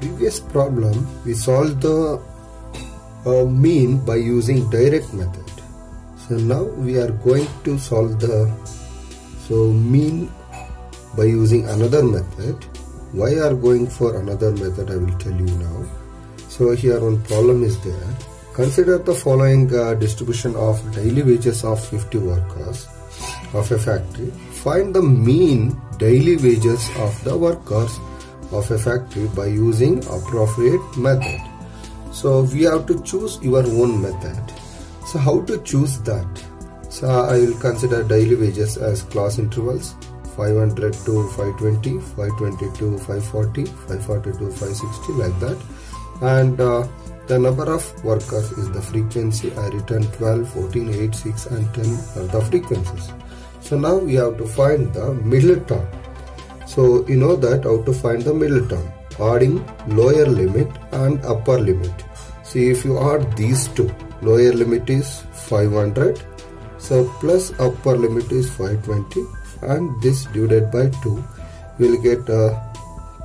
previous problem we solved the uh, mean by using direct method. So now we are going to solve the so mean by using another method. Why are going for another method I will tell you now. So here one problem is there. Consider the following uh, distribution of daily wages of 50 workers of a factory. Find the mean daily wages of the workers of a factory by using appropriate method. So we have to choose your own method. So how to choose that? So I will consider daily wages as class intervals 500 to 520 520 to 540 540 to 560 like that. And uh, the number of workers is the frequency. I written 12 14 8 6 and 10 are the frequencies. So now we have to find the middle term so you know that how to find the middle term? Adding lower limit and upper limit. See if you add these two lower limit is 500 so plus upper limit is 520 and this divided by 2 will get uh,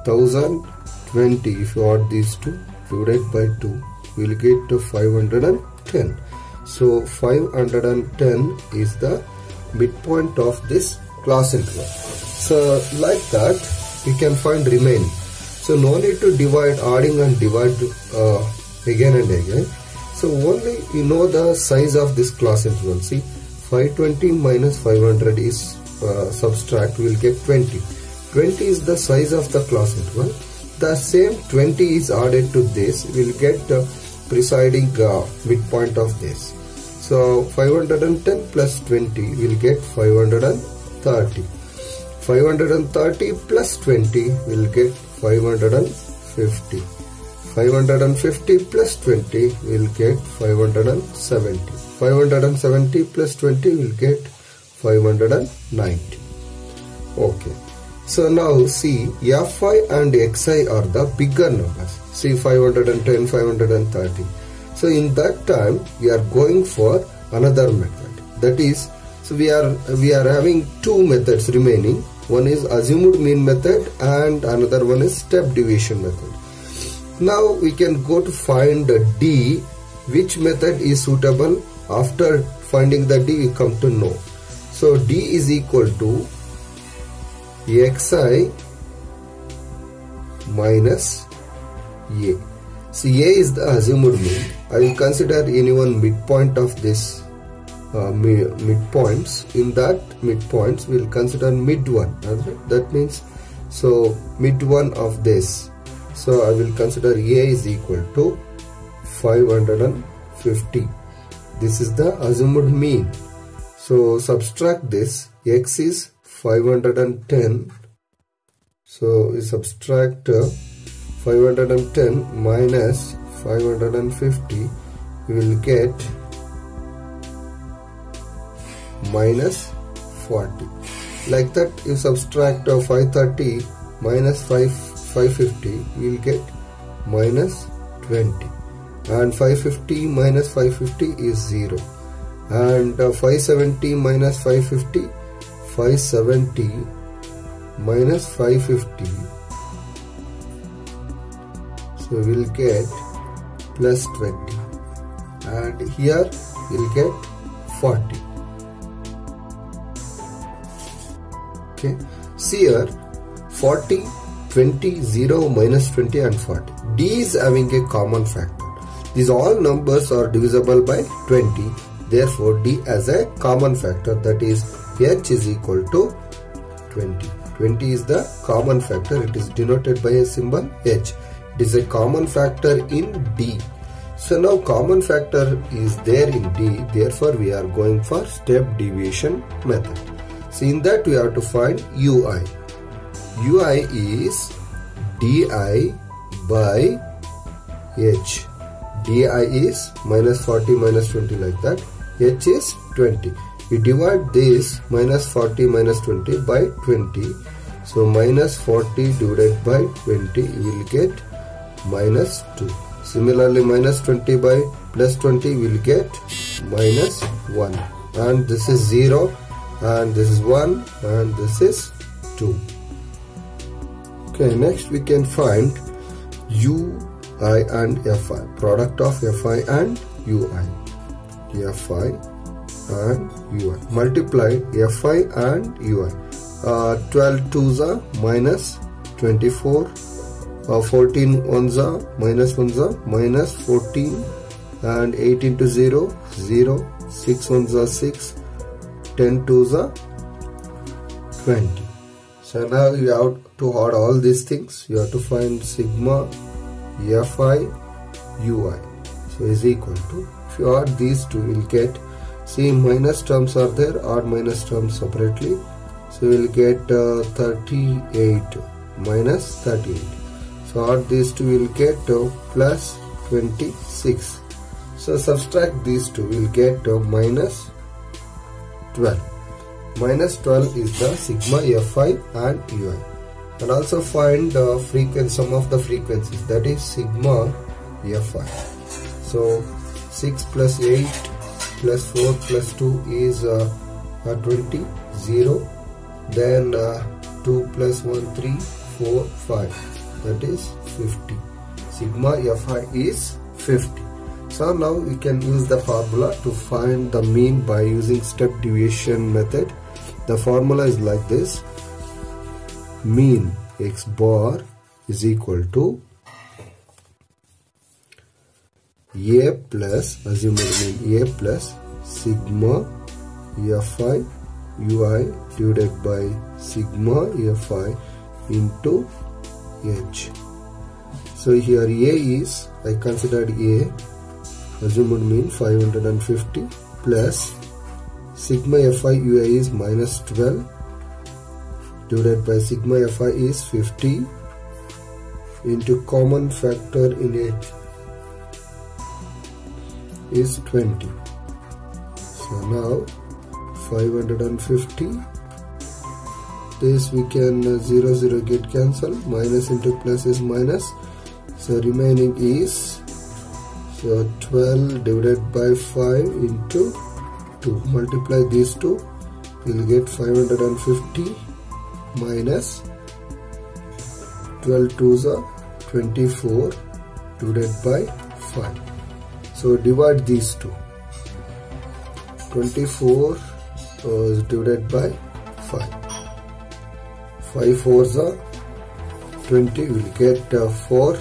1020 if you add these two divided by 2 will get to 510 so 510 is the midpoint of this class interval so like that we can find remaining so no need to divide adding and divide uh, again and again. So only you know the size of this class interval see 520 minus 500 is uh, subtract we will get 20 20 is the size of the class interval the same 20 is added to this we will get the presiding uh, midpoint of this. So 510 plus 20 will get 530 530 plus 20 will get 550 550 plus 20 will get 570 570 plus 20 will get 590 okay. So now see fi and xi are the bigger numbers. See 510 530 so in that time we are going for another method. That is so we are we are having two methods remaining. One is assumed mean method and another one is step deviation method. Now we can go to find d. Which method is suitable? After finding the d we come to know. So d is equal to xi minus a. So a is the assumed mean. I will consider any one midpoint of this uh, midpoints. In that midpoints, we will consider mid one. That means so mid one of this. So I will consider a is equal to 550. This is the assumed mean. So subtract this. X is 510. So we subtract uh, 510 minus 550 we will get minus 40 like that you subtract uh, 530 minus 5 550 you will get minus 20 and 550 minus 550 is 0 and uh, 570 minus 550 570 minus 550 so we'll get plus 20 and here we'll get 40 okay? See here 40 20 0 minus 20 and 40 d is having a common factor. These all numbers are divisible by 20 therefore d has a common factor. That is h is equal to 20 20 is the common factor. It is denoted by a symbol h. It is a common factor in d. So now common factor is there in d. Therefore we are going for step deviation method so in that we have to find ui ui is di by h. Di is minus 40 minus 20 like that. H is 20 we divide this minus 40 minus 20 by 20 so minus 40 divided by 20 you will get minus 2 similarly minus 20 by plus 20 will get minus 1 and this is 0 and this is 1 and this is 2 okay next we can find ui and fi product of fi and ui fi and ui multiply fi and ui uh, 12 twos are minus 24 uh, 14 ones are minus ones are minus 14 and 18 to 0 0 6 ones are 6 10 to the 20 so now you have to add all these things. You have to find sigma fi ui. So is equal to if you add these two you will get see minus terms are there add minus terms separately. So we will get uh, 38 minus 38 so add these two we will get uh, plus 26 so subtract these two we will get uh, minus 12 minus 12 is the sigma fi and ui. And also find the frequency sum of the frequencies. That is sigma fi. So 6 plus 8 plus 4 plus 2 is uh, 20 0 then uh, 2 plus 1 3 4 5 that is 50 sigma fi is 50 so now we can use the formula to find the mean by using step deviation method. The formula is like this. Mean x bar is equal to a plus assume mean a plus sigma fi ui divided by sigma fi into h. So here a is i considered a assumed mean 550 plus sigma fi ui is minus 12 divided by sigma fi is 50 into common factor in it is 20 so now 550 this we can uh, 0 0 get cancelled. Minus into plus is minus. So remaining is so 12 divided by 5 into 2 multiply these two we'll get 550 minus 12 twos are 24 divided by 5 so divide these two. 24 is divided by 5 5 fours are 20 will get uh, 4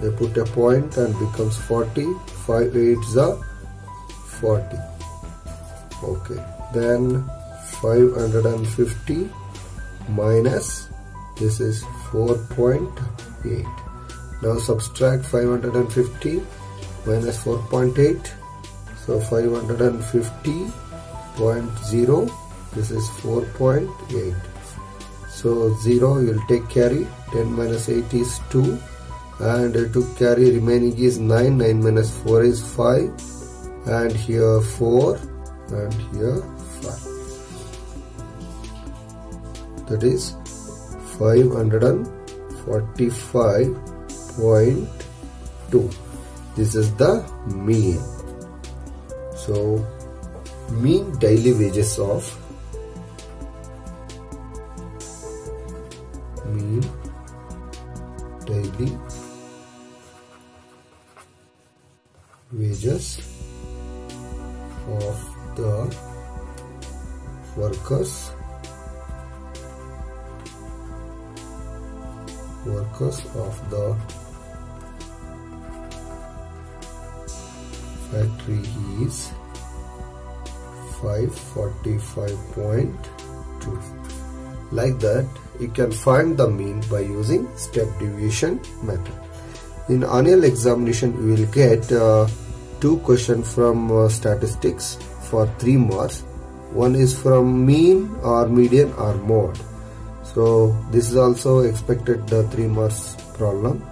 they put a point and becomes 40 5 eights are 40 okay. Then 550 minus this is 4.8 now subtract 550 minus 4.8 so 550.0 this is 4.8 so 0 you will take carry. 10 minus 8 is 2 and to carry remaining is 9 9 minus 4 is 5 and here 4 and here 5 that is 545.2 this is the mean. So mean daily wages of mean daily wages of the workers workers of the factory is 545.2 like that you can find the mean by using step deviation method. In annual examination we will get uh, two questions from uh, statistics for three marks. One is from mean or median or mode. So this is also expected the three marks problem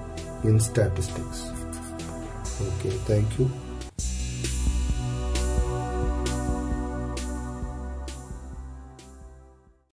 in statistics. Okay thank you